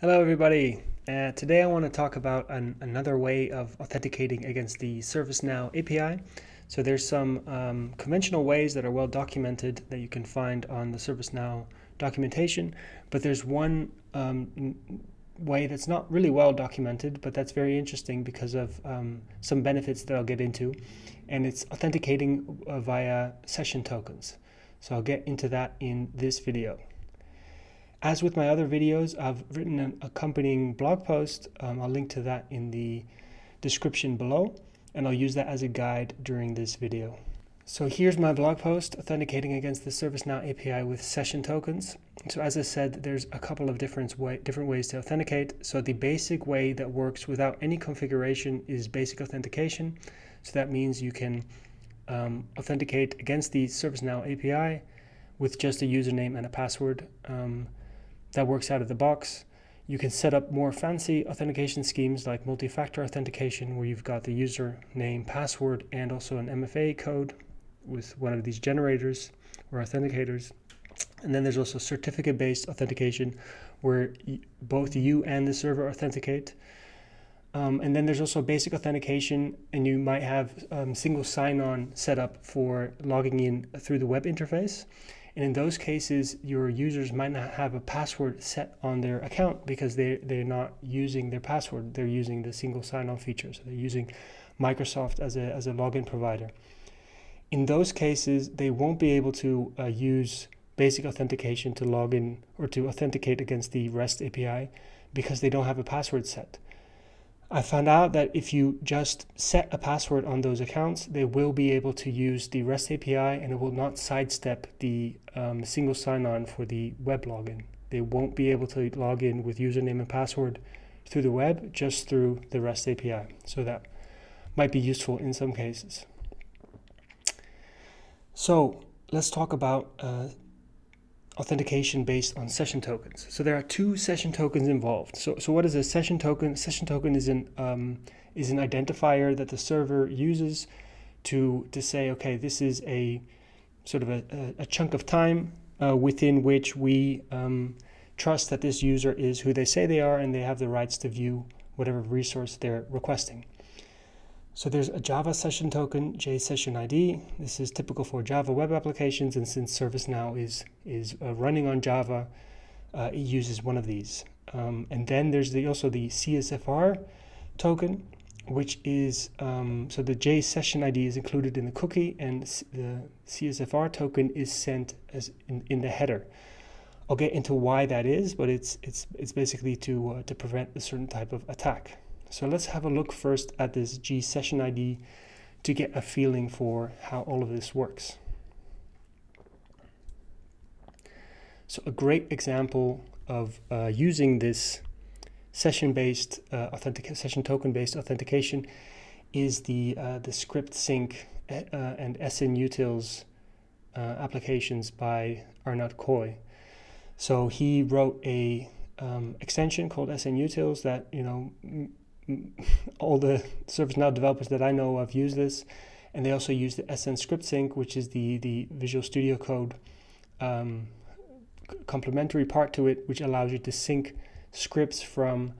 Hello everybody. Uh, today I want to talk about an, another way of authenticating against the ServiceNow API. So there's some um, conventional ways that are well documented that you can find on the ServiceNow documentation, but there's one um, way that's not really well documented, but that's very interesting because of um, some benefits that I'll get into, and it's authenticating uh, via session tokens. So I'll get into that in this video. As with my other videos, I've written an accompanying blog post. Um, I'll link to that in the description below, and I'll use that as a guide during this video. So here's my blog post, authenticating against the ServiceNow API with session tokens. So as I said, there's a couple of different, way, different ways to authenticate. So the basic way that works without any configuration is basic authentication. So that means you can um, authenticate against the ServiceNow API with just a username and a password. Um, that works out of the box. You can set up more fancy authentication schemes like multi-factor authentication where you've got the username, password, and also an MFA code with one of these generators or authenticators. And then there's also certificate-based authentication where both you and the server authenticate. Um, and then there's also basic authentication, and you might have um, single sign-on set up for logging in through the web interface. And in those cases, your users might not have a password set on their account because they, they're not using their password. They're using the single sign-on feature. So they're using Microsoft as a, as a login provider. In those cases, they won't be able to uh, use basic authentication to log in or to authenticate against the REST API because they don't have a password set. I found out that if you just set a password on those accounts, they will be able to use the REST API and it will not sidestep the um, single sign-on for the web login. They won't be able to log in with username and password through the web, just through the REST API. So that might be useful in some cases. So let's talk about uh, authentication based on session tokens. So there are two session tokens involved. So, so what is a session token? Session token is an um, is an identifier that the server uses to to say, okay, this is a sort of a, a chunk of time uh, within which we um, trust that this user is who they say they are and they have the rights to view whatever resource they're requesting. So there's a Java session token, JSession ID. This is typical for Java web applications, and since ServiceNow is is uh, running on Java, uh, it uses one of these. Um, and then there's the, also the CSFR token, which is um, so the JSession ID is included in the cookie, and the CSFR token is sent as in, in the header. I'll get into why that is, but it's it's it's basically to uh, to prevent a certain type of attack. So let's have a look first at this J session ID to get a feeling for how all of this works. So a great example of uh, using this session-based uh, authentic session token-based authentication is the uh, the script sync uh, and SNUtils uh, applications by Arnoud Kooi. So he wrote a um, extension called SNUtils that you know all the ServiceNow developers that I know of use this, and they also use the SN Script Sync, which is the the Visual Studio Code um, complementary part to it, which allows you to sync scripts from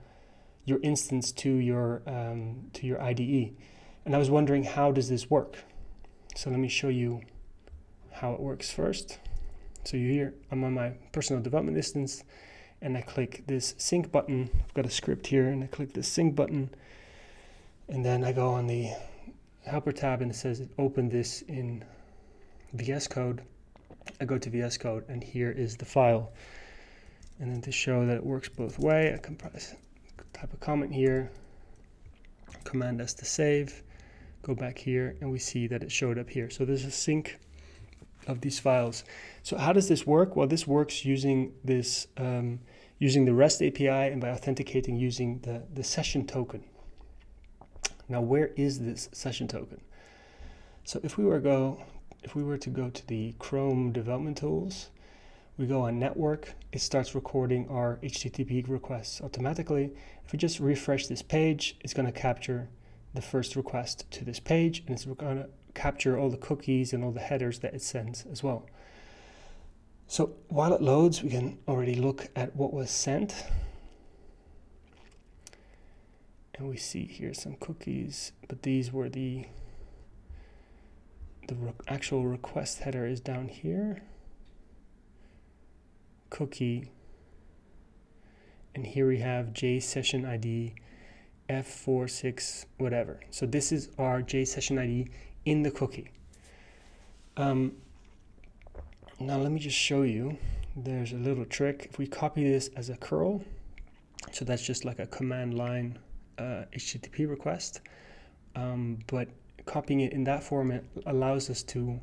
your instance to your um, to your IDE. And I was wondering how does this work? So let me show you how it works first. So you here, I'm on my personal development instance and I click this sync button. I've got a script here and I click the sync button and then I go on the helper tab and it says open this in VS Code. I go to VS Code and here is the file. And then to show that it works both way, I can type a comment here, command S to save, go back here and we see that it showed up here. So there's a sync of these files. So how does this work? Well, this works using this um, using the REST API and by authenticating using the, the session token. Now, where is this session token? So if we were go if we were to go to the Chrome development tools, we go on network, it starts recording our HTTP requests automatically. If we just refresh this page, it's going to capture the first request to this page and it's going to capture all the cookies and all the headers that it sends as well. So while it loads, we can already look at what was sent. and we see here some cookies, but these were the the re actual request header is down here. Cookie, and here we have J session ID F46 whatever. So this is our J session ID in the cookie. Um, now let me just show you. There's a little trick. If we copy this as a curl, so that's just like a command line uh, HTTP request, um, but copying it in that format allows us to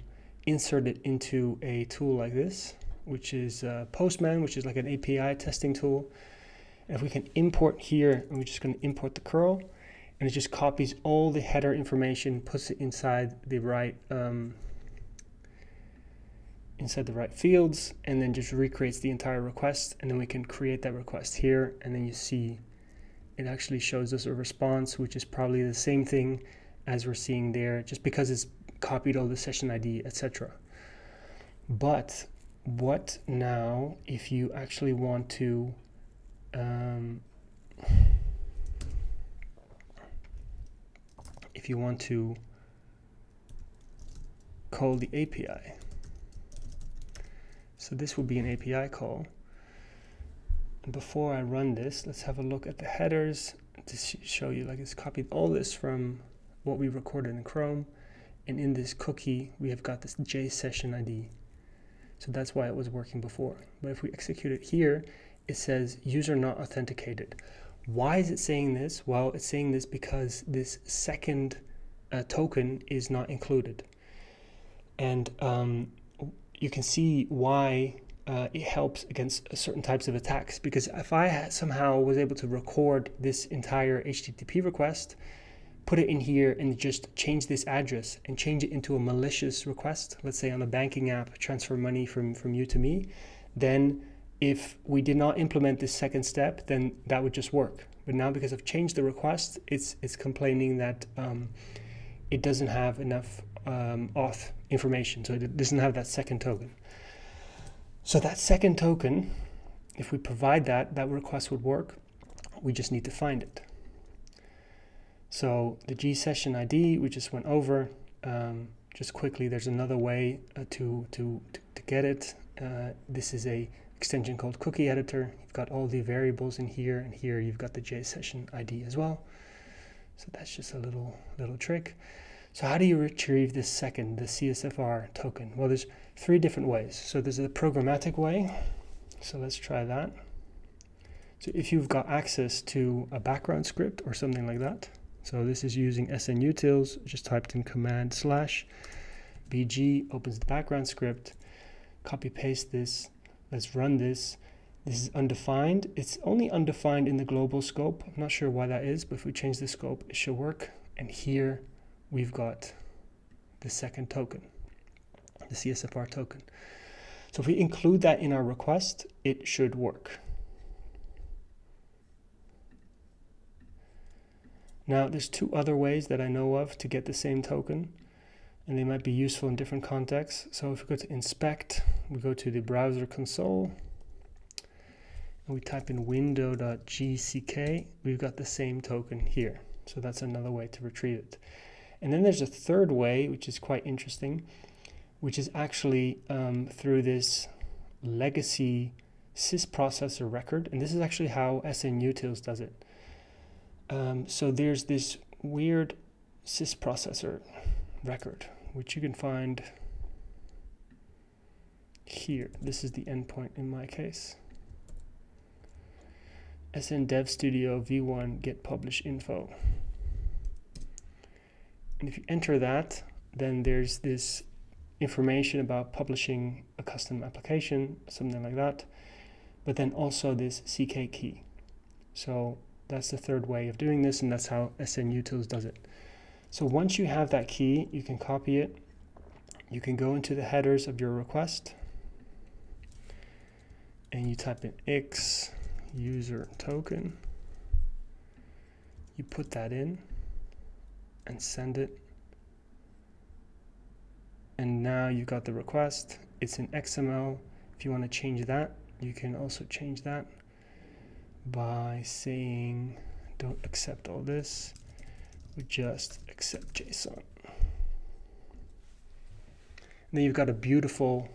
insert it into a tool like this, which is uh, Postman, which is like an API testing tool. And if we can import here, and we're just going to import the curl, and it just copies all the header information, puts it inside the right um, inside the right fields, and then just recreates the entire request, and then we can create that request here, and then you see it actually shows us a response, which is probably the same thing as we're seeing there, just because it's copied all the session ID, etc. But what now if you actually want to um, if you want to call the API. So this would be an API call. Before I run this, let's have a look at the headers to show you like it's copied all this from what we recorded in Chrome. And in this cookie, we have got this J session ID. So that's why it was working before. But if we execute it here, it says user not authenticated. Why is it saying this? Well, it's saying this because this second uh, token is not included. And um, you can see why uh, it helps against certain types of attacks. Because if I somehow was able to record this entire HTTP request, put it in here and just change this address and change it into a malicious request, let's say on a banking app, transfer money from, from you to me, then if we did not implement this second step, then that would just work. But now because I've changed the request, it's, it's complaining that um, it doesn't have enough um, auth information. So it doesn't have that second token. So that second token, if we provide that, that request would work. We just need to find it. So the J session ID, we just went over. Um, just quickly, there's another way uh, to, to, to get it. Uh, this is a extension called cookie editor. You've got all the variables in here, and here you've got the JSession ID as well. So that's just a little little trick. So how do you retrieve this second, the CSFR token? Well, there's three different ways. So there's a programmatic way. So let's try that. So if you've got access to a background script or something like that, so this is using SNUtils, just typed in command slash bg, opens the background script, copy paste this Let's run this. This is undefined. It's only undefined in the global scope. I'm not sure why that is, but if we change the scope, it should work. And here we've got the second token, the CSFR token. So if we include that in our request, it should work. Now, there's two other ways that I know of to get the same token and they might be useful in different contexts. So if we go to inspect, we go to the browser console, and we type in window.gck, we've got the same token here. So that's another way to retrieve it. And then there's a third way, which is quite interesting, which is actually um, through this legacy sysprocessor record. And this is actually how SNUtils does it. Um, so there's this weird sysprocessor record which you can find here. This is the endpoint in my case. SN Dev Studio v1 get publish info. And if you enter that, then there's this information about publishing a custom application, something like that, but then also this CK key. So that's the third way of doing this, and that's how SNUtils does it. So once you have that key, you can copy it. You can go into the headers of your request and you type in x user token. You put that in and send it. And now you've got the request. It's in XML. If you want to change that, you can also change that by saying don't accept all this. We just accept JSON. And then you've got a beautiful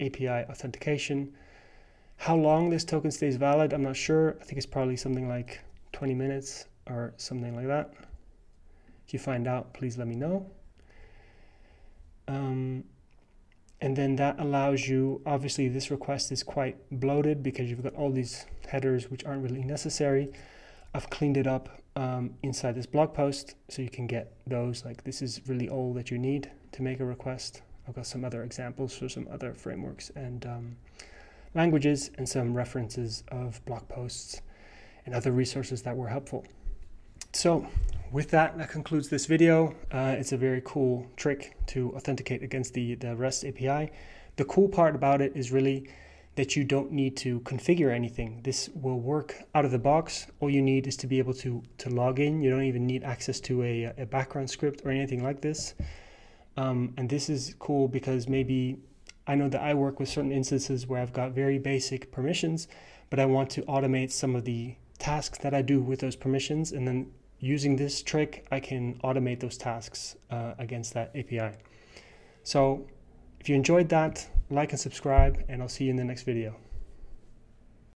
API authentication. How long this token stays valid, I'm not sure. I think it's probably something like 20 minutes or something like that. If you find out, please let me know. Um, and then that allows you, obviously this request is quite bloated because you've got all these headers which aren't really necessary. I've cleaned it up um, inside this blog post so you can get those, like this is really all that you need to make a request. I've got some other examples for some other frameworks and um, languages and some references of blog posts and other resources that were helpful. So with that, that concludes this video. Uh, it's a very cool trick to authenticate against the, the REST API. The cool part about it is really that you don't need to configure anything. This will work out of the box. All you need is to be able to, to log in. You don't even need access to a, a background script or anything like this. Um, and this is cool because maybe I know that I work with certain instances where I've got very basic permissions, but I want to automate some of the tasks that I do with those permissions. And then using this trick, I can automate those tasks uh, against that API. So if you enjoyed that, like and subscribe, and I'll see you in the next video.